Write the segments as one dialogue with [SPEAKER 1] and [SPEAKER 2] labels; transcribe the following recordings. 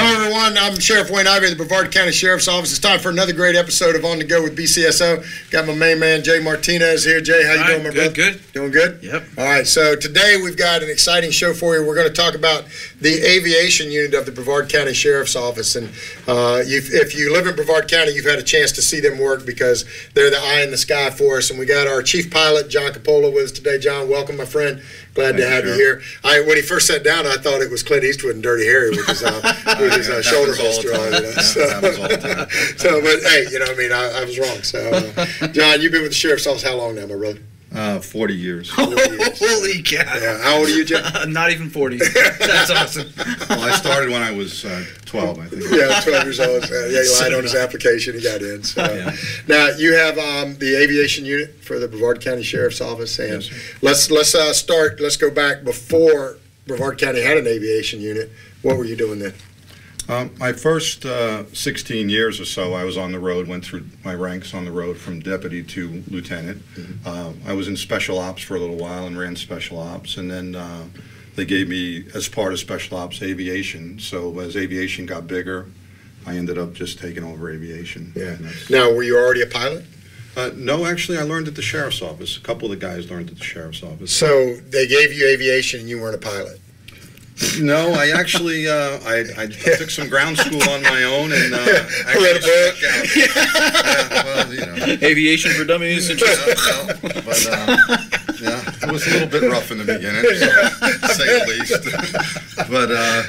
[SPEAKER 1] Hello, everyone. I'm Sheriff Wayne Ivey of the Brevard County Sheriff's Office. It's time for another great episode of On the Go with BCSO. Got my main man Jay Martinez here. Jay, how you
[SPEAKER 2] All
[SPEAKER 1] doing,
[SPEAKER 2] right,
[SPEAKER 1] my
[SPEAKER 2] good,
[SPEAKER 1] brother?
[SPEAKER 2] good.
[SPEAKER 1] Doing good.
[SPEAKER 2] Yep.
[SPEAKER 1] All right. So today we've got an exciting show for you. We're going to talk about the aviation unit of the Brevard County Sheriff's Office, and uh, if you live in Brevard County, you've had a chance to see them work because they're the eye in the sky for us. And we got our chief pilot John Capola with us today. John, welcome, my friend. Glad to
[SPEAKER 3] Thank you,
[SPEAKER 1] have you
[SPEAKER 3] Sheriff.
[SPEAKER 1] here. I, when he first sat down, I thought it was Clint Eastwood and Dirty Harry with his, uh, with his uh, shoulder
[SPEAKER 3] happens all the
[SPEAKER 1] holster on. You know, so,
[SPEAKER 3] that happens all the time.
[SPEAKER 1] so, but hey, you know, I mean, I, I was wrong. So, uh, John, you've been with the sheriff's office how long now, my brother?
[SPEAKER 3] Uh, 40 years.
[SPEAKER 2] Holy cow.
[SPEAKER 1] Yeah. How old are you, John?
[SPEAKER 2] Not even 40. That's awesome.
[SPEAKER 3] Well, I started when I was uh, 12, I think.
[SPEAKER 1] Yeah, 12 years old. Uh, yeah, he lied on his application. He got in. So.
[SPEAKER 3] Yeah.
[SPEAKER 1] Now you have um, the aviation unit for the Brevard County Sheriff's Office, and
[SPEAKER 3] Yes,
[SPEAKER 1] let's let's uh, start. Let's go back before Brevard County had an aviation unit. What were you doing then?
[SPEAKER 3] Um, my first uh, 16 years or so, I was on the road, went through my ranks on the road from deputy to lieutenant. Uh, I was in special ops for a little while and ran special ops, and then uh, they gave me, as part of special ops, aviation. So as aviation got bigger, I ended up just taking over aviation.
[SPEAKER 1] Yeah. Now, were you already a pilot?
[SPEAKER 3] Uh, no, actually, I learned at the sheriff's office. A couple of the guys learned at the sheriff's office.
[SPEAKER 1] So they gave you aviation, and you weren't a pilot.
[SPEAKER 3] No, I actually uh, I, I took some ground school on my own and uh,
[SPEAKER 1] Read a book.
[SPEAKER 3] struck out. Yeah, well, you know,
[SPEAKER 2] Aviation for dummies.
[SPEAKER 3] yeah, well, but uh, yeah, it was a little bit rough in the beginning, so, to say the least. but uh,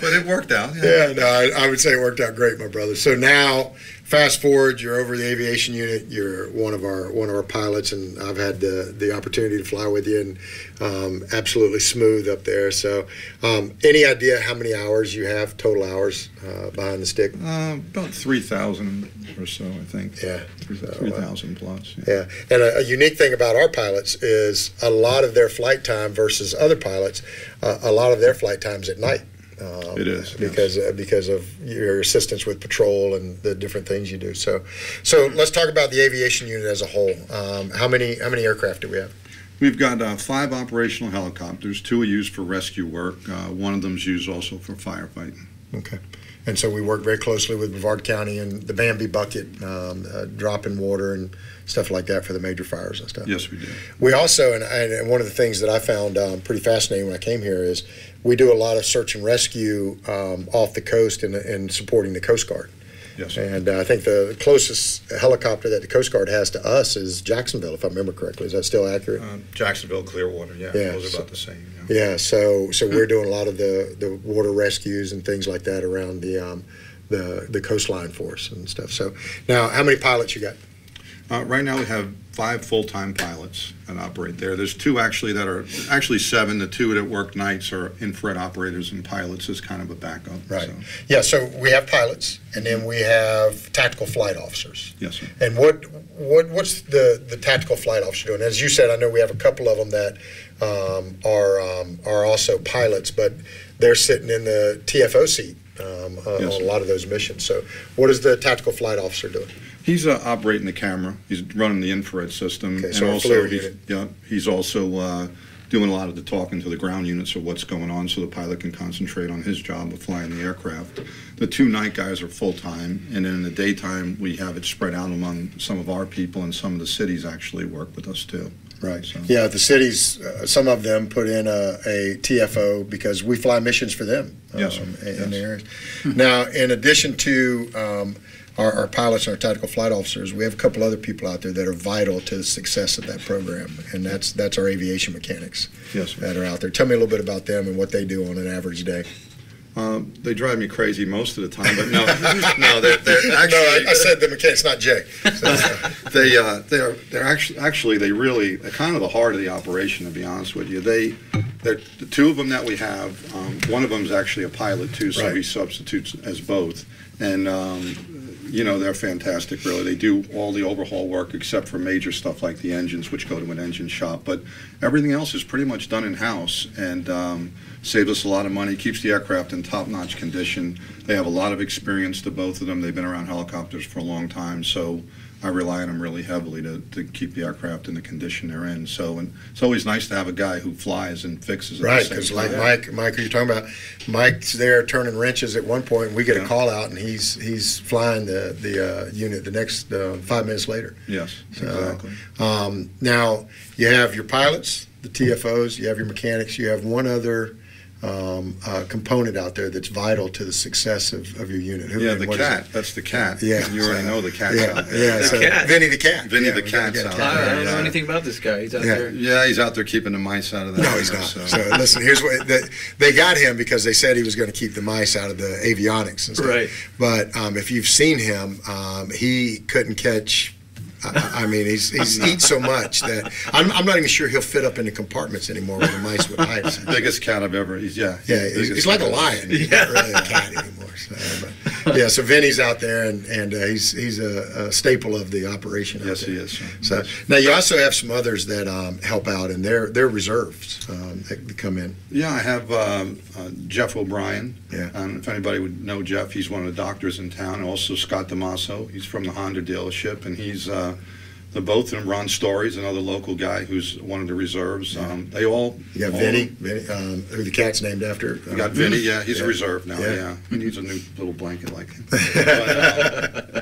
[SPEAKER 3] but it worked out. Yeah.
[SPEAKER 1] Yeah, no, I, I would say it worked out great, my brother. So now, fast forward, you're over the aviation unit. You're one of our one of our pilots, and I've had the the opportunity to fly with you, and um, absolutely smooth up there. So, um, any idea how many hours you have total hours uh, behind the stick?
[SPEAKER 3] Uh, about three thousand or so, I think.
[SPEAKER 1] Yeah.
[SPEAKER 3] Three
[SPEAKER 1] So, uh,
[SPEAKER 3] thousand plus. Yeah.
[SPEAKER 1] Yeah, and a, a unique thing about our pilots is a lot of their flight time versus other pilots. Uh, a lot of their flight times at night. Um,
[SPEAKER 3] It is, yes.
[SPEAKER 1] because uh, because of your assistance with patrol and the different things you do. So, so let's talk about the aviation unit as a whole. Um, how many how many aircraft do we have?
[SPEAKER 3] We've got uh, five operational helicopters. Two are used for rescue work. Uh, one of them is used also for firefighting.
[SPEAKER 1] Okay. And so we work very closely with Brevard County and the Bambi bucket, um, uh, dropping water and stuff like that for the major fires and stuff.
[SPEAKER 3] Yes, we do.
[SPEAKER 1] We also, and, and one of the things that I found um, pretty fascinating when I came here is we do a lot of search and rescue um, off the coast and, and supporting the Coast Guard.
[SPEAKER 3] Yes.
[SPEAKER 1] And uh, I think the closest helicopter that the Coast Guard has to us is Jacksonville, if I remember correctly. Is that still accurate?
[SPEAKER 3] Uh, Jacksonville, Clearwater. Yeah,
[SPEAKER 1] Yeah,
[SPEAKER 3] those are
[SPEAKER 1] so-
[SPEAKER 3] about the same. Yeah.
[SPEAKER 1] Yeah, so so we're doing a lot of the, the water rescues and things like that around the um, the the coastline force and stuff. So now, how many pilots you got?
[SPEAKER 3] Uh, right now, we have five full-time pilots that operate there. There's two actually that are actually seven. The two that work nights are infrared operators and pilots as kind of a backup.
[SPEAKER 1] Right.
[SPEAKER 3] So,
[SPEAKER 1] Yeah, so we have pilots, and then we have tactical flight officers.
[SPEAKER 3] yes, sir.
[SPEAKER 1] And what what what's the the tactical flight officer doing? As you said, I know we have a couple of them that um, are um, are also pilots, but they're sitting in the TFO seat um, uh,
[SPEAKER 3] Yes,
[SPEAKER 1] on a lot of those missions. So, what is the tactical flight officer doing?
[SPEAKER 3] He's uh, operating the camera. He's running the infrared system,
[SPEAKER 1] Okay,
[SPEAKER 3] and
[SPEAKER 1] so a
[SPEAKER 3] also he's,
[SPEAKER 1] unit.
[SPEAKER 3] yeah, he's also uh, doing a lot of the talking to the ground units of what's going on, so the pilot can concentrate on his job of flying the aircraft. The two night guys are full time, and then in the daytime we have it spread out among some of our people, and some of the cities actually work with us too.
[SPEAKER 1] Right.
[SPEAKER 3] So-
[SPEAKER 1] Yeah, the cities, uh, some of them put in a, a TFO because we fly missions for them
[SPEAKER 3] Yes,
[SPEAKER 1] um, in, in
[SPEAKER 3] Yes.
[SPEAKER 1] the areas. Now, in addition to um, our, our pilots and our tactical flight officers, we have a couple other people out there that are vital to the success of that program, and that's that's our aviation mechanics
[SPEAKER 3] Yes, sir.
[SPEAKER 1] that are out there. Tell me a little bit about them and what they do on an average day.
[SPEAKER 3] Um, they drive me crazy most of the time, but no, no, they're, they're
[SPEAKER 1] no,
[SPEAKER 3] actually.
[SPEAKER 1] I, I said the mechanics, not Jay. So,
[SPEAKER 3] they uh, they're they're actually actually they really they're kind of the heart of the operation to be honest with you. They they're the two of them that we have. Um, one of them is actually a pilot too, so
[SPEAKER 1] Right.
[SPEAKER 3] he substitutes as both. And um, you know they're fantastic. Really, they do all the overhaul work except for major stuff like the engines, which go to an engine shop. But everything else is pretty much done in house and um, saves us a lot of money. Keeps the aircraft in top-notch condition. They have a lot of experience to both of them. They've been around helicopters for a long time, so I rely on them really heavily to, to keep the aircraft in the condition they're in. So, and it's always nice to have a guy who flies and fixes.
[SPEAKER 1] Right, because like. Mike, Mike, you're talking about, Mike's there turning wrenches at one point, and we get a call out, and he's he's flying the the uh, unit the next uh, five minutes later.
[SPEAKER 3] Yes,
[SPEAKER 1] So,
[SPEAKER 3] exactly.
[SPEAKER 1] Um, now you have your pilots, the TFOs, you have your mechanics, you have one other um, uh, component out there that's vital to the success of, of your unit. Who-
[SPEAKER 3] Yeah, the
[SPEAKER 1] what is
[SPEAKER 3] cat. That's the cat.
[SPEAKER 1] Yeah.
[SPEAKER 3] You already know the cat.
[SPEAKER 1] Yeah,
[SPEAKER 3] out there.
[SPEAKER 1] yeah.
[SPEAKER 2] The
[SPEAKER 1] so
[SPEAKER 2] cat.
[SPEAKER 1] Vinny the cat.
[SPEAKER 3] Vinny
[SPEAKER 1] Yeah,
[SPEAKER 3] the
[SPEAKER 1] we gotta
[SPEAKER 3] cat's out
[SPEAKER 1] cat.
[SPEAKER 2] I, I don't
[SPEAKER 3] Yeah.
[SPEAKER 2] know anything about this guy. He's out
[SPEAKER 1] Yeah.
[SPEAKER 2] there.
[SPEAKER 3] Yeah, he's out there keeping the mice out of the
[SPEAKER 1] No,
[SPEAKER 3] house.
[SPEAKER 1] he's not.
[SPEAKER 3] So.
[SPEAKER 1] So listen, here's what the, they got him because they said he was going to keep the mice out of the avionics and stuff.
[SPEAKER 2] Right.
[SPEAKER 1] But um, if you've seen him, um, he couldn't catch. I, I mean, he's, he's eats so much that I'm, I'm not even sure he'll fit up into compartments anymore where the mice would hide.
[SPEAKER 3] biggest cat I've ever. He's yeah.
[SPEAKER 1] Yeah, he's,
[SPEAKER 3] biggest
[SPEAKER 1] he's like a lion. He's not really a cat anymore. So, but, yeah, so Vinny's out there, and and uh, he's he's a, a staple of the operation.
[SPEAKER 3] Yes, he is.
[SPEAKER 1] So now you also have some others that um, help out, and they're they're reserves um, that come in.
[SPEAKER 3] Yeah, I have um, uh, Jeff O'Brien.
[SPEAKER 1] Yeah.
[SPEAKER 3] Um, if anybody would know Jeff, he's one of the doctors in town. Also Scott Damaso. He's from the Honda dealership, and he's uh, the both of them. Ron Stories, another local guy who's one of the reserves. Um, they all.
[SPEAKER 1] You got
[SPEAKER 3] all-
[SPEAKER 1] Vinny, Vinny um, who the cat's named after.
[SPEAKER 3] We got Vinny. Yeah, he's
[SPEAKER 1] Yeah.
[SPEAKER 3] a reserve now.
[SPEAKER 1] Yeah.
[SPEAKER 3] Yeah. he needs a new little blanket like him. but, uh,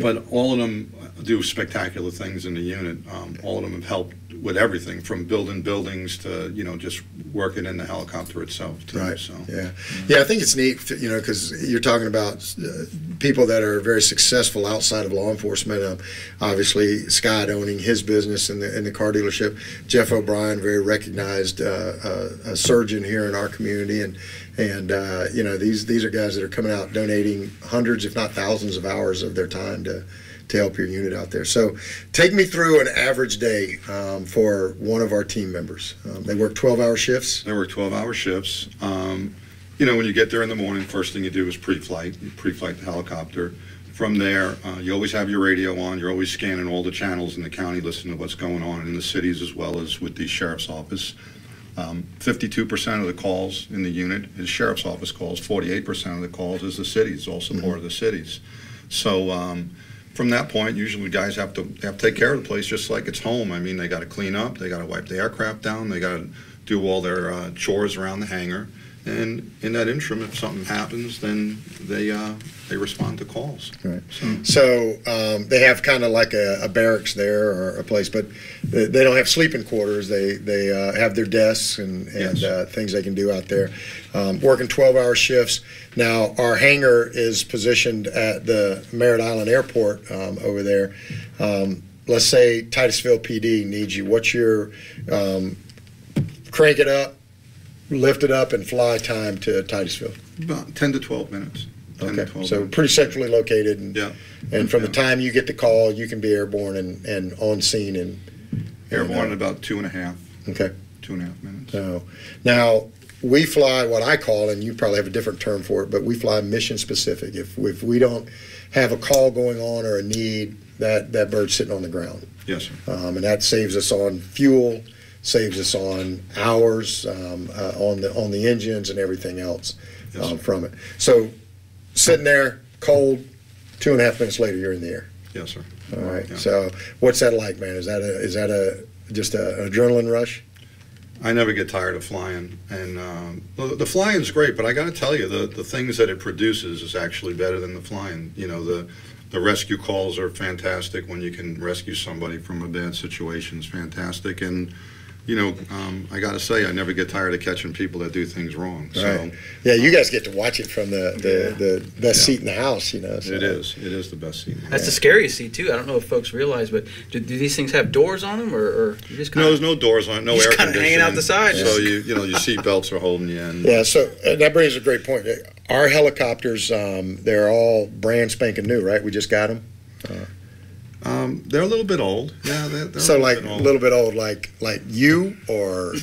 [SPEAKER 3] but all of them do spectacular things in the unit. Um, all of them have helped with everything from building buildings to you know just working in the helicopter itself. Too,
[SPEAKER 1] Right.
[SPEAKER 3] So.
[SPEAKER 1] Yeah. Yeah. I think it's neat, you know, because you're talking about uh, people that are very successful outside of law enforcement. Um, obviously, Scott owning his business in the in the car dealership. Jeff O'Brien, very recognized uh, uh, a surgeon here in our community, and and uh, you know these these are guys that are coming out donating hundreds, if not thousands, of hours of their time to. To help your unit out there. So, take me through an average day um, for one of our team members. Um, they work 12 hour shifts.
[SPEAKER 3] They work 12 hour shifts. Um, you know, when you get there in the morning, first thing you do is pre flight. You pre flight the helicopter. From there, uh, you always have your radio on. You're always scanning all the channels in the county, listening to what's going on in the cities as well as with the sheriff's office. Um, 52% of the calls in the unit is sheriff's office calls. 48% of the calls is the cities, all also part of the cities. So um, from that point, usually guys have to have to take care of the place just like it's home. I mean, they got to clean up, they got to wipe the aircraft down, they got to do all their uh, chores around the hangar. And in that interim, if something happens, then they uh, they respond to calls.
[SPEAKER 1] Right.
[SPEAKER 3] So,
[SPEAKER 1] So um, they have kind of like a, a barracks there or a place, but they, they don't have sleeping quarters. They they uh, have their desks and, and
[SPEAKER 3] Yes.
[SPEAKER 1] uh, things they can do out there. Um, working 12 hour shifts. Now, our hangar is positioned at the Merritt Island Airport um, over there. Um, let's say Titusville PD needs you. What's your um, crank it up, lift it up, and fly time to Titusville?
[SPEAKER 3] about 10 to 12 minutes. 10 to
[SPEAKER 1] Okay,
[SPEAKER 3] 12
[SPEAKER 1] so
[SPEAKER 3] minutes.
[SPEAKER 1] pretty centrally located. And,
[SPEAKER 3] Yeah.
[SPEAKER 1] and from the
[SPEAKER 3] Yeah.
[SPEAKER 1] time you get the call, you can be airborne and, and on scene. And
[SPEAKER 3] airborne in about two and a half,
[SPEAKER 1] okay,
[SPEAKER 3] two and a half minutes.
[SPEAKER 1] so now we fly what I call, and you probably have a different term for it, but we fly mission specific. If if we don't have a call going on or a need, that that bird's sitting on the ground,
[SPEAKER 3] Yes, sir.
[SPEAKER 1] um, and that saves us on fuel, saves us on hours um, uh, on the on the engines and everything else
[SPEAKER 3] Yes,
[SPEAKER 1] um, from it. So sitting there cold, two and a half minutes later, you're in the air.
[SPEAKER 3] Yes, sir.
[SPEAKER 1] All right.
[SPEAKER 3] Yeah.
[SPEAKER 1] So, what's that like, man? Is that a is that a just a, an adrenaline rush?
[SPEAKER 3] I never get tired of flying, and um, the, the flying's great. But I got to tell you, the, the things that it produces is actually better than the flying. You know, the the rescue calls are fantastic when you can rescue somebody from a bad situation. is fantastic, and you know, um, I got to say, I never get tired of catching people that do things wrong. So
[SPEAKER 1] Right. Yeah, you guys get to watch it from the the,
[SPEAKER 2] Yeah.
[SPEAKER 1] the best
[SPEAKER 3] Yeah.
[SPEAKER 1] seat in the house. You know. so-
[SPEAKER 3] it is, it is the best seat.
[SPEAKER 2] That's the scariest seat too. I don't know if folks realize, but do, do these things have doors on them, or, or you just
[SPEAKER 3] No, there's no doors on it, no
[SPEAKER 2] Just
[SPEAKER 3] air
[SPEAKER 2] kinda hanging out the side.
[SPEAKER 3] So you, you know, your seat belts are holding you in.
[SPEAKER 1] Yeah. So and that brings a great point. Our helicopters, um, they're all brand spanking new, right? We just got them.
[SPEAKER 3] Um, they're a little bit old. Yeah, they're, they're
[SPEAKER 1] So
[SPEAKER 3] a
[SPEAKER 1] like a little bit old, like like you or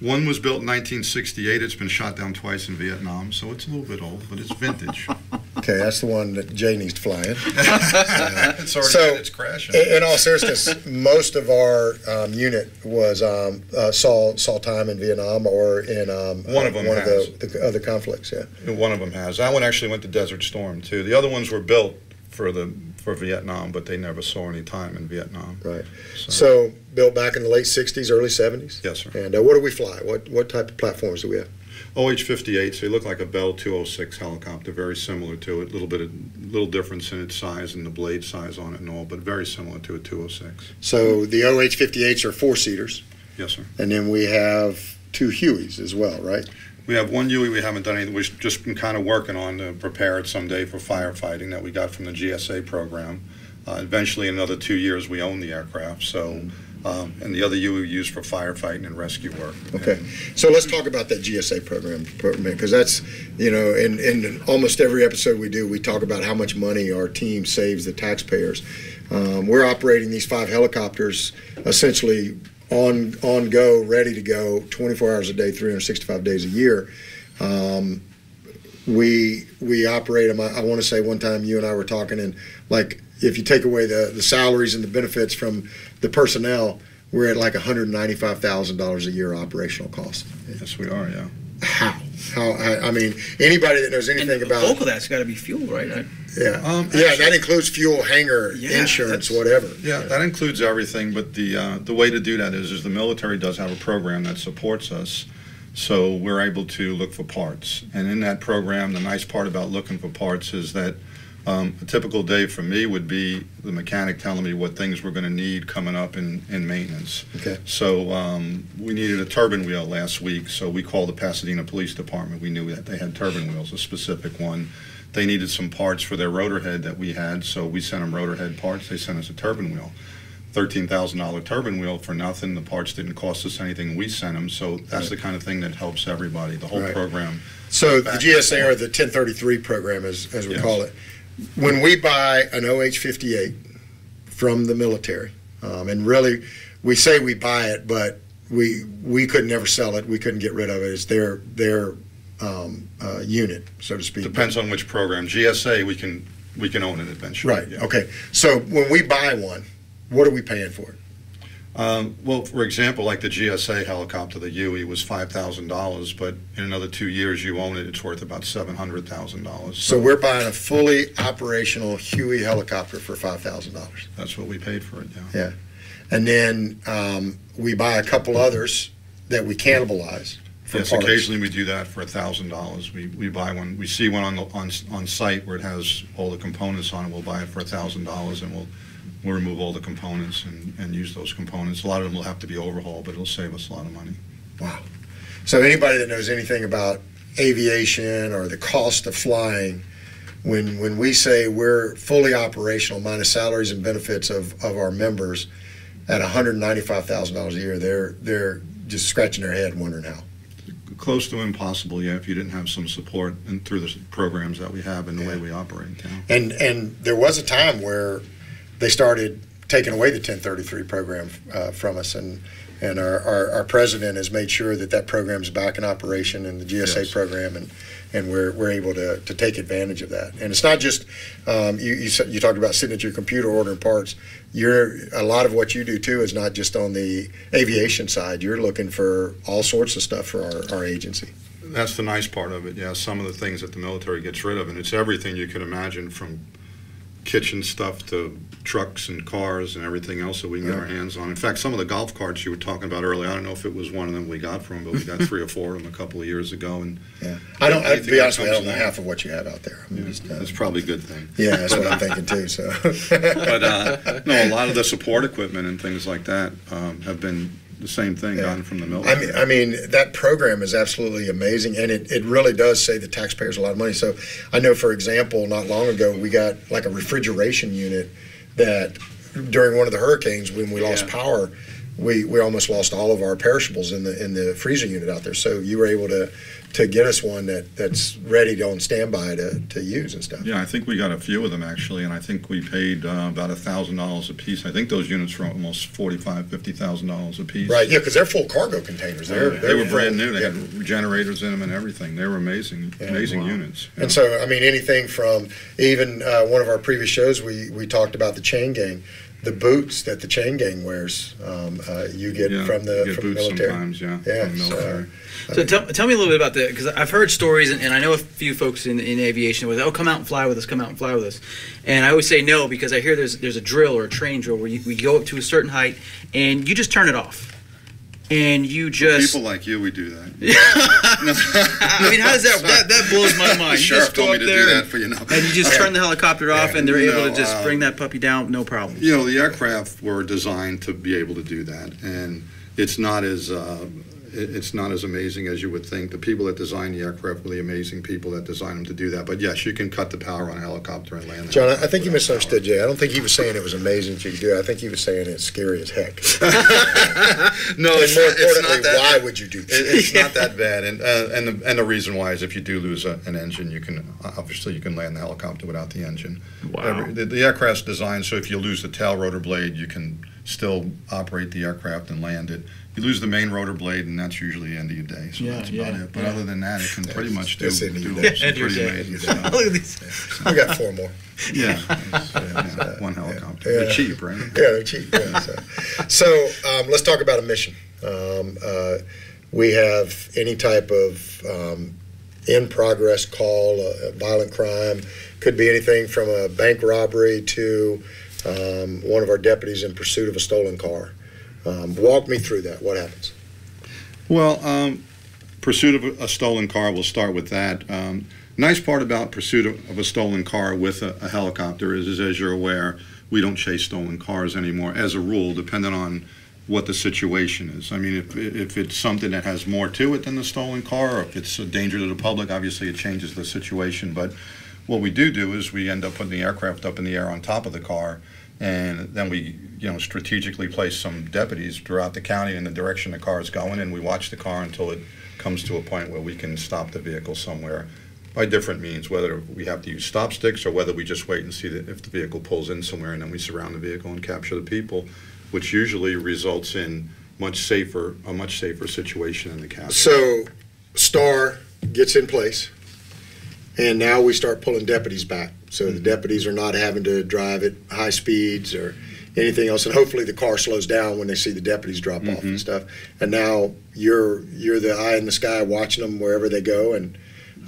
[SPEAKER 3] One was built in 1968. It's been shot down twice in Vietnam, so it's a little bit old, but it's vintage.
[SPEAKER 1] okay, that's the one that Jay needs to fly in.
[SPEAKER 3] it's already
[SPEAKER 1] So-
[SPEAKER 3] it's crashing.
[SPEAKER 1] In, in all seriousness, most of our um, unit was um, uh, saw saw time in Vietnam or in um,
[SPEAKER 3] One of them
[SPEAKER 1] one
[SPEAKER 3] has.
[SPEAKER 1] of the, the other conflicts. Yeah.
[SPEAKER 3] One of them has. That one actually went to Desert Storm too. The other ones were built for the for Vietnam, but they never saw any time in Vietnam.
[SPEAKER 1] Right.
[SPEAKER 3] So,
[SPEAKER 1] So, built back in the late '60s, early '70s.
[SPEAKER 3] yes, sir.
[SPEAKER 1] And uh, what do we fly? What what type of platforms do we have?
[SPEAKER 3] OH-58, so they look like a Bell 206 helicopter, very similar to it. A little bit of little difference in its size and the blade size on it and all, but very similar to a 206.
[SPEAKER 1] So the OH-58s are four seaters,
[SPEAKER 3] Yes, sir.
[SPEAKER 1] and then we have two Hueys as well, right?
[SPEAKER 3] We have one Huey we haven't done anything. We've just been kind of working on to prepare it someday for firefighting that we got from the GSA program. Uh, eventually, in another two years, we own the aircraft. So, um, and the other Huey we use for firefighting and rescue work.
[SPEAKER 1] Okay.
[SPEAKER 3] And
[SPEAKER 1] So let's talk about that GSA program because that's, you know, in, in almost every episode we do, we talk about how much money our team saves the taxpayers. Um, we're operating these five helicopters essentially on on go, ready to go, 24 hours a day, 365 days a year. Um, we we operate them. I, I want to say one time you and I were talking, and like if you take away the the salaries and the benefits from the personnel, we're at like $195,000 a year operational cost.
[SPEAKER 3] Yes, we are. Yeah.
[SPEAKER 1] How? How? I, I mean, anybody that knows anything
[SPEAKER 2] and
[SPEAKER 1] about
[SPEAKER 2] bulk of that's got to be fuel, right? I-
[SPEAKER 1] yeah,
[SPEAKER 3] Um,
[SPEAKER 1] yeah, that includes fuel, hangar,
[SPEAKER 2] Yeah,
[SPEAKER 1] insurance,
[SPEAKER 2] that's-
[SPEAKER 1] whatever.
[SPEAKER 3] Yeah, that includes everything, but the, uh, the way to do that is, is the military does have a program that supports us, so we're able to look for parts. And in that program, the nice part about looking for parts is that um, a typical day for me would be the mechanic telling me what things we're gonna need coming up in, in maintenance.
[SPEAKER 1] Okay.
[SPEAKER 3] So, um, we needed a turbine wheel last week, so we called the Pasadena Police Department. We knew that they had turbine wheels, a specific one. They needed some parts for their rotor head that we had, so we sent them rotor head parts. They sent us a turbine wheel. Thirteen thousand dollar turbine wheel for nothing. The parts didn't cost us anything. We sent them, so that's the kind of thing that helps everybody. The whole
[SPEAKER 1] Right.
[SPEAKER 3] program.
[SPEAKER 1] So the GSA or the 1033 program, as, as we
[SPEAKER 3] Yes.
[SPEAKER 1] call it, when we buy an OH-58 from the military, um, and really, we say we buy it, but we we could never sell it. We couldn't get rid of it. It's their their um, uh, unit, so to speak.
[SPEAKER 3] Depends on which program. GSA, we can we can own it eventually.
[SPEAKER 1] Right.
[SPEAKER 3] yeah.
[SPEAKER 1] Okay. So when we buy one, what are we paying for it?
[SPEAKER 3] Um, well, for example, like the GSA helicopter, the Huey, was five thousand dollars, but in another two years you own it, it's worth about seven hundred thousand dollars.
[SPEAKER 1] So we're buying a fully operational Huey helicopter for five thousand dollars,
[SPEAKER 3] That's what we paid for it. Yeah.
[SPEAKER 1] and then um, we buy a couple others that we cannibalize. For
[SPEAKER 3] Yes,
[SPEAKER 1] parts.
[SPEAKER 3] occasionally we do that for a thousand dollars. We we buy one. We see one on the on on site where it has all the components on it. We'll buy it for a thousand dollars, and we'll we'll remove all the components and and use those components. A lot of them will have to be overhauled, but it'll save us a lot of money. Wow.
[SPEAKER 1] So anybody that knows anything about aviation or the cost of flying, when when we say we're fully operational minus salaries and benefits of, of our members at $195,000 a year, they're they're just scratching their head wondering how.
[SPEAKER 3] Close to impossible, yeah, if you didn't have some support and through the programs that we have and the way we operate. Yeah.
[SPEAKER 1] And and there was a time where they started taking away the 1033 program uh, from us, and and our, our, our president has made sure that that program is back in operation in the GSA
[SPEAKER 3] Yes.
[SPEAKER 1] program, and and we're, we're able to, to take advantage of that. And it's not just um, you, you you talked about sitting at your computer ordering parts. You're a lot of what you do too is not just on the aviation side. You're looking for all sorts of stuff for our, our agency.
[SPEAKER 3] That's the nice part of it. Yeah, some of the things that the military gets rid of, and it's everything you can imagine from kitchen stuff to trucks and cars and everything else that we can get our hands on. In fact, some of the golf carts you were talking about earlier, I don't know if it was one of them we got from, but we got three or four of them a couple of years ago, and
[SPEAKER 1] Yeah, I don't. I'd
[SPEAKER 3] Anything
[SPEAKER 1] be honest with you, I don't know half of what you have out there. I'm just, uh,
[SPEAKER 3] that's probably a good thing.
[SPEAKER 1] yeah, that's what I'm thinking too. So,
[SPEAKER 3] But uh, no, a lot of the support equipment and things like that um, have been the same thing
[SPEAKER 1] Yeah.
[SPEAKER 3] gotten from the military.
[SPEAKER 1] I mean, I mean that program is absolutely amazing, and it, it really does save the taxpayers a lot of money. So, I know, for example, not long ago we got like a refrigeration unit that during one of the hurricanes when we lost power, we, we almost lost all of our perishables in the in the freezer unit out there. So you were able to to get us one that, that's ready to on standby to, to use and stuff.
[SPEAKER 3] Yeah, I think we got a few of them actually, and I think we paid uh, about a thousand dollars a piece. I think those units were almost forty-five, fifty thousand dollars a piece.
[SPEAKER 1] Right, yeah, because they're full cargo containers. They're,
[SPEAKER 3] they
[SPEAKER 1] they're
[SPEAKER 3] were brand new. They
[SPEAKER 1] yeah.
[SPEAKER 3] had generators in them and everything. They were amazing,
[SPEAKER 1] Yeah,
[SPEAKER 3] amazing
[SPEAKER 2] wow.
[SPEAKER 3] units. yeah.
[SPEAKER 1] And so, I mean, anything from even uh, one of our previous shows, we, we talked about the chain gang. The boots that the chain gang wears, um, uh, you get
[SPEAKER 3] Yeah,
[SPEAKER 1] from the
[SPEAKER 3] get
[SPEAKER 1] from the military.
[SPEAKER 3] sometimes, yeah.
[SPEAKER 1] Yeah,
[SPEAKER 3] from the
[SPEAKER 1] so-
[SPEAKER 3] military.
[SPEAKER 2] So tell, tell me a little bit about that because I've heard stories and, and I know a few folks in, in aviation with oh come out and fly with us come out and fly with us and I always say no because I hear there's there's a drill or a train drill where you, we go up to a certain height and you just turn it off and you just
[SPEAKER 3] People like you, we do that.
[SPEAKER 2] I mean how does that that, that blows my mind you
[SPEAKER 3] Sheriff
[SPEAKER 2] just go
[SPEAKER 3] told me
[SPEAKER 2] up
[SPEAKER 3] to
[SPEAKER 2] there
[SPEAKER 3] do that
[SPEAKER 2] and,
[SPEAKER 3] for you. Know.
[SPEAKER 2] and you just turn the helicopter off and they're able to just
[SPEAKER 3] um,
[SPEAKER 2] bring that puppy down no problem
[SPEAKER 3] You know, the aircraft were designed to be able to do that, and it's not as uh, it's not as amazing as you would think. The people that design the aircraft were the amazing people that designed them to do that. But yes, you can cut the power on a helicopter and land. the
[SPEAKER 1] John, I think you
[SPEAKER 3] without
[SPEAKER 1] misunderstood Jay. I don't think he was saying it was amazing that you could do it. I think he was saying it's scary as heck.
[SPEAKER 3] No,
[SPEAKER 1] and
[SPEAKER 3] it's
[SPEAKER 1] more
[SPEAKER 3] not, it's
[SPEAKER 1] importantly,
[SPEAKER 3] not that.
[SPEAKER 1] why would you do
[SPEAKER 3] It,
[SPEAKER 1] that?
[SPEAKER 3] it's not that bad, and uh, and the, and the reason why is if you do lose a, an engine, you can obviously you can land the helicopter without the engine.
[SPEAKER 2] wow
[SPEAKER 3] Every- the, the aircraft's designed so if you lose the tail rotor blade, you can still operate the aircraft and land it. You lose the main rotor blade, and that's usually the end of your day. So
[SPEAKER 2] Yeah,
[SPEAKER 3] that's about
[SPEAKER 2] yeah,
[SPEAKER 3] it. But
[SPEAKER 2] yeah.
[SPEAKER 3] other than that, it can pretty much do,
[SPEAKER 1] That's the end of your day.
[SPEAKER 2] End your day.
[SPEAKER 3] amazing
[SPEAKER 2] look at these
[SPEAKER 1] we got four more.
[SPEAKER 3] Yeah, it's, uh, yeah, one helicopter.
[SPEAKER 1] Yeah.
[SPEAKER 3] They're cheap, right?
[SPEAKER 1] Yeah, they're cheap. Yeah, so so um, let's talk about a mission. Um, uh, we have any type of um, in progress call, a, a violent crime, could be anything from a bank robbery to um, one of our deputies in pursuit of a stolen car. Um, walk me through that. What happens?
[SPEAKER 3] Well, um, pursuit of a, stolen car. We'll start with that. Um, nice part about pursuit of, of a stolen car with a, a helicopter is, is, as you're aware, we don't chase stolen cars anymore. As a rule, depending on what the situation is. I mean, if if it's something that has more to it than the stolen car, or if it's a danger to the public, obviously it changes the situation. But what we do do is we end up putting the aircraft up in the air on top of the car, and then we, you know, strategically place some deputies throughout the county in the direction the car is going, and we watch the car until it comes to a point where we can stop the vehicle somewhere by different means, whether we have to use stop sticks or whether we just wait and see if the vehicle pulls in somewhere and then we surround the vehicle and capture the people, which usually results in much safer, a much safer situation in the county.
[SPEAKER 1] So, Star gets in place, and now we start pulling deputies back. So the deputies are not having to drive at high speeds or anything else, and hopefully the car slows down when they see the deputies drop off and stuff. And now you're you're the eye in the sky watching them wherever they go, and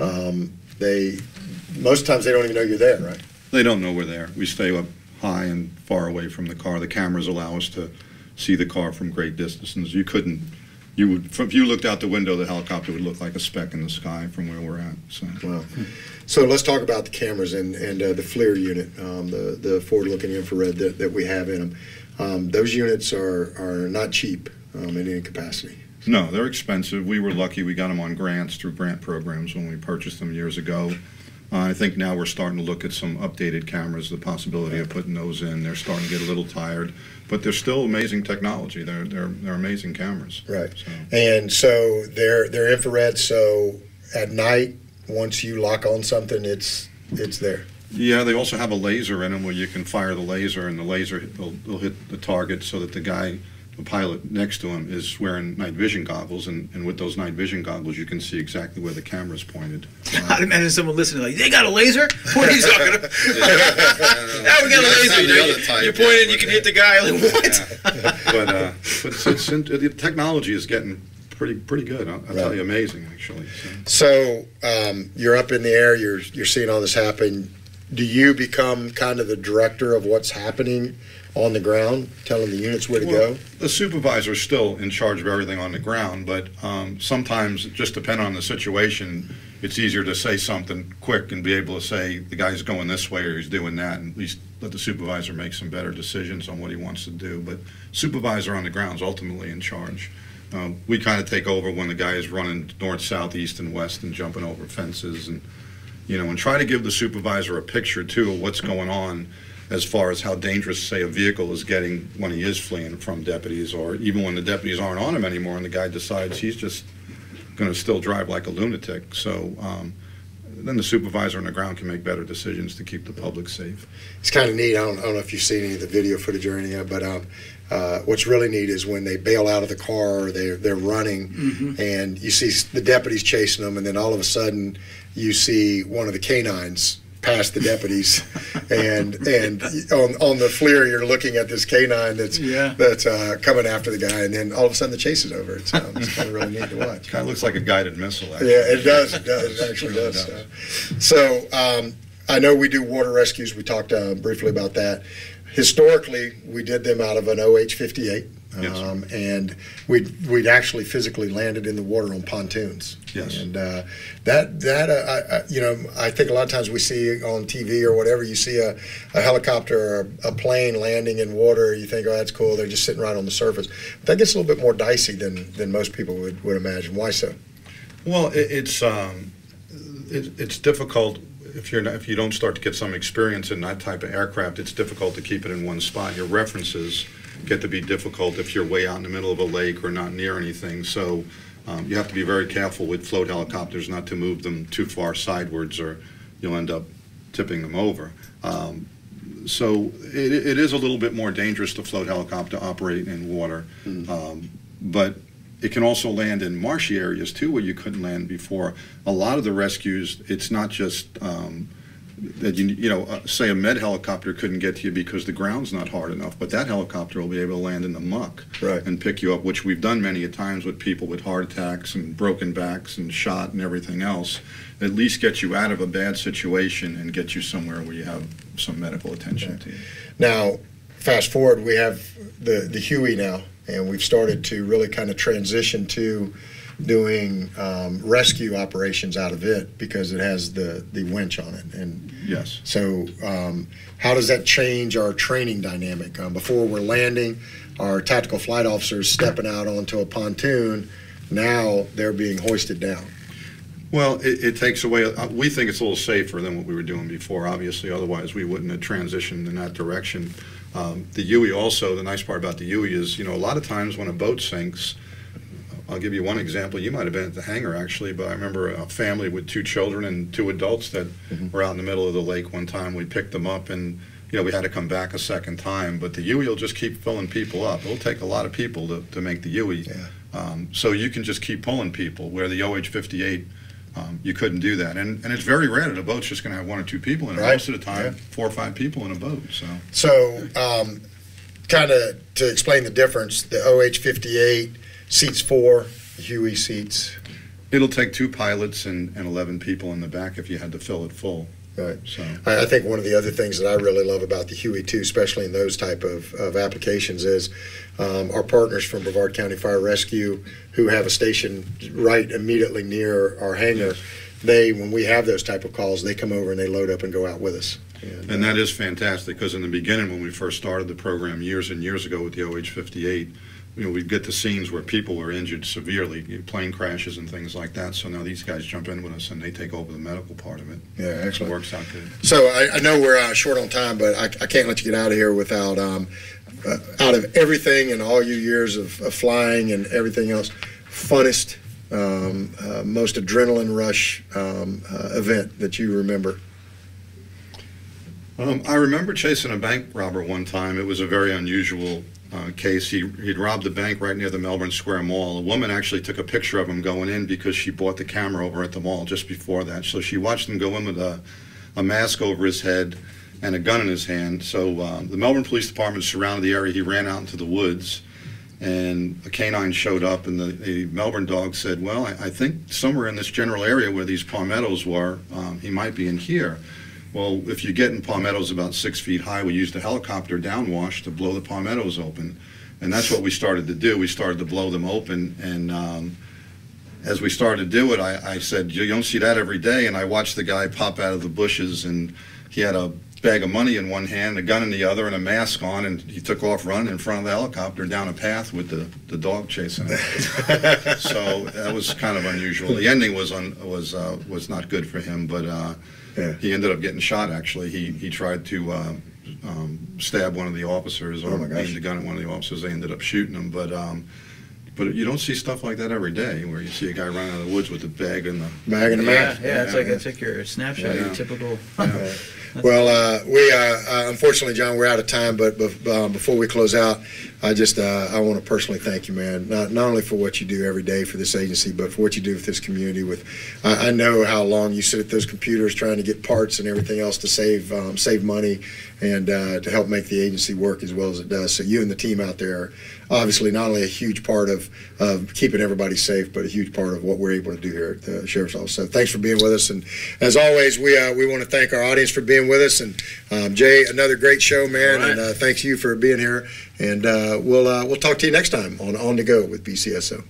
[SPEAKER 1] um, they most times they don't even know you're there, right?
[SPEAKER 3] They don't know we're there. We stay up high and far away from the car. The cameras allow us to see the car from great distances. You couldn't, you would, if you looked out the window, the helicopter would look like a speck in the sky from where we're at. So.
[SPEAKER 1] Wow. So let's talk about the cameras and, and uh, the FLIR unit, um, the, the forward-looking infrared that, that we have in them. Um, those units are, are not cheap um, in any capacity.
[SPEAKER 3] No, they're expensive. We were lucky we got them on grants through grant programs when we purchased them years ago. Uh, I think now we're starting to look at some updated cameras, the possibility of putting those in. They're starting to get a little tired, but they're still amazing technology. They're they're they're amazing cameras.
[SPEAKER 1] Right.
[SPEAKER 3] So
[SPEAKER 1] And so they're, they're infrared, so at night, once you lock on something, it's, it's there.
[SPEAKER 3] yeah, they also have a laser in them where you can fire the laser, and the laser will, will hit the target so that the guy, the pilot next to him, is wearing night vision goggles, and, and with those night vision goggles, you can see exactly where the camera's pointed.
[SPEAKER 2] I'd imagine someone listening like, they got a laser? What are you talking about? yeah, we got a laser. You, know, you, you point it, you can hit the guy. Like, what?
[SPEAKER 3] but uh, but it's, it's, the technology is getting pretty pretty good. I'll, I'll tell you, amazing actually. So.
[SPEAKER 1] So um, you're up in the air, you're, you're seeing all this happen. Do you become kind of the director of what's happening on the ground, telling the units where to
[SPEAKER 3] Well,
[SPEAKER 1] go?
[SPEAKER 3] The supervisor is still in charge of everything on the ground, but um, sometimes, just depending on the situation, it's easier to say something quick and be able to say the guy's going this way or he's doing that, and at least let the supervisor make some better decisions on what he wants to do. But supervisor on the ground is ultimately in charge. Uh, we kind of take over when the guy is running north, south, east, and west and jumping over fences and you know, and try to give the supervisor a picture too of what's going on as far as how dangerous, say, a vehicle is getting when he is fleeing from deputies, or even when the deputies aren't on him anymore, and the guy decides he's just going to still drive like a lunatic. So um, then the supervisor on the ground can make better decisions to keep the public safe.
[SPEAKER 1] It's kind of neat. I don't, I don't know if you've seen any of the video footage or anything, but um, uh, what's really neat is when they bail out of the car or they're, they're running and you see the deputies chasing them, and then all of a sudden you see one of the canines past the deputies, and and on on the FLIR you're looking at this canine that's
[SPEAKER 2] Yeah.
[SPEAKER 1] that's uh, coming after the guy, and then all of a sudden the chase is over. It's, um, it's kind of really neat to watch.
[SPEAKER 3] Kind of looks like a guided missile. Actually.
[SPEAKER 1] Yeah, it does. It does. It actually
[SPEAKER 3] really
[SPEAKER 1] does.
[SPEAKER 3] does.
[SPEAKER 1] So, um, I know we do water rescues. We talked uh, briefly about that. Historically, we did them out of an OH-58,
[SPEAKER 3] Yes.
[SPEAKER 1] um, and we'd we'd actually physically landed in the water on pontoons.
[SPEAKER 3] Yes.
[SPEAKER 1] And uh, that that uh, I, you know I think a lot of times we see on TV or whatever you see a, a helicopter or a, a plane landing in water. You think, oh, that's cool. They're just sitting right on the surface. But that gets a little bit more dicey than than most people would, would imagine. Why so?
[SPEAKER 3] Well, it, it's um, it, it's difficult if you're not, if you don't start to get some experience in that type of aircraft. It's difficult to keep it in one spot. Your references get to be difficult if you're way out in the middle of a lake or not near anything. So um, you have to be very careful with float helicopters not to move them too far sidewards, or you'll end up tipping them over. Um, so it, it is a little bit more dangerous to float helicopter operate in water, um, but it can also land in marshy areas too where you couldn't land before. A lot of the rescues, it's not just um, that you you know uh, say a med helicopter couldn't get to you because the ground's not hard enough, but that helicopter will be able to land in the muck
[SPEAKER 1] Right.
[SPEAKER 3] and pick you up, which we've done many a times with people with heart attacks and broken backs and shot and everything else. At least get you out of a bad situation and get you somewhere where you have some medical attention to you.
[SPEAKER 1] Now, fast forward, we have the the Huey now, and we've started to really kind of transition to doing um, rescue operations out of it because it has the the winch on it. And
[SPEAKER 3] Yes.
[SPEAKER 1] so, um, how does that change our training dynamic? Um, before we're landing, our tactical flight officers stepping out onto a pontoon. Now they're being hoisted down.
[SPEAKER 3] Well, it, it takes away, uh, we think it's a little safer than what we were doing before, obviously, otherwise we wouldn't have transitioned in that direction. Um, the Huey also, the nice part about the Huey is, you know, a lot of times when a boat sinks, I'll give you one example. You might have been at the hangar actually, but I remember a family with two children and two adults that were out in the middle of the lake one time. We picked them up and, you know, we had to come back a second time. But the Huey will just keep filling people up. It'll take a lot of people to, to make the Huey.
[SPEAKER 1] Yeah.
[SPEAKER 3] Um, so you can just keep pulling people, where the OH 58 um, you couldn't do that. And, and it's very rare that a boat's just going to have one or two people in it.
[SPEAKER 1] Right.
[SPEAKER 3] Most of the time,
[SPEAKER 1] Yeah.
[SPEAKER 3] four or five people in a boat. So
[SPEAKER 1] So, um, kind of to explain the difference, the OH-58 seats four, Huey seats.
[SPEAKER 3] it'll take two pilots and, and 11 people in the back if you had to fill it full.
[SPEAKER 1] Right.
[SPEAKER 3] So
[SPEAKER 1] I, I think one of the other things that I really love about the Huey too, especially in those type of, of applications, is um, our partners from Brevard County Fire Rescue who have a station right immediately near our hangar.
[SPEAKER 3] Yes.
[SPEAKER 1] They, when we have those type of calls, they come over and they load up and go out with us. And,
[SPEAKER 3] And that is fantastic because in the beginning, when we first started the program years and years ago with the OH-58, you know, we'd get the scenes where people were injured severely, plane crashes and things like that. So now these guys jump in with us and they take over the medical part of it.
[SPEAKER 1] yeah,
[SPEAKER 3] It works out good.
[SPEAKER 1] So I, I know we're uh, short on time, but I, I can't let you get out of here without, um, uh, out of everything and all your years of, of flying and everything else, funnest, um, uh, most adrenaline rush um, uh, event that you remember.
[SPEAKER 3] Um, I remember chasing a bank robber one time. It was a very unusual uh, case. He, he'd robbed a bank right near the Melbourne Square Mall. A woman actually took a picture of him going in because she bought the camera over at the mall just before that. So she watched him go in with a, a mask over his head and a gun in his hand. So um, the Melbourne Police Department surrounded the area. He ran out into the woods. And a canine showed up, and the, the Melbourne dog said, "Well, I, I think somewhere in this general area where these palmettos were, um, he might be in here." Well, if you get in palmettos about six feet high, we used a helicopter downwash to blow the palmettos open. And that's what we started to do. We started to blow them open. And um, as we started to do it, I, I said, You don't see that every day. And I watched the guy pop out of the bushes, and he had a bag of money in one hand, a gun in the other, and a mask on. And he took off running in front of the helicopter down a path with the, the dog chasing him. so that was kind of unusual. The ending was, un, was, uh, was not good for him, but. Uh,
[SPEAKER 1] Yeah.
[SPEAKER 3] he ended up getting shot. Actually, he he tried to uh, um, stab one of the officers or
[SPEAKER 1] Oh, my
[SPEAKER 3] aimed a gun at one of the officers. They ended up shooting him. But um, but you don't see stuff like that every day, where you see a guy running out of the woods with a bag and the.
[SPEAKER 1] Bag and a
[SPEAKER 2] Yeah,
[SPEAKER 1] mask.
[SPEAKER 2] yeah, it's
[SPEAKER 3] Yeah.
[SPEAKER 2] like it's like your snapshot,
[SPEAKER 3] Yeah.
[SPEAKER 2] your typical.
[SPEAKER 1] Well, uh, we uh, uh, unfortunately, John, we're out of time. But, but um, before we close out, I just uh, I want to personally thank you, man. Not not only for what you do every day for this agency, but for what you do with this community. With I, I know how long you sit at those computers trying to get parts and everything else to save um, save money and uh, to help make the agency work as well as it does. So you and the team out there are obviously not only a huge part of, of keeping everybody safe, but a huge part of what we're able to do here at the sheriff's office. So thanks for being with us. And as always, we uh, we want to thank our audience for being with us. And um, Jay, another great show, man.
[SPEAKER 2] Right.
[SPEAKER 1] And uh, thanks you for being here. And uh, we'll uh, we'll talk to you next time on On to Go with BCSO.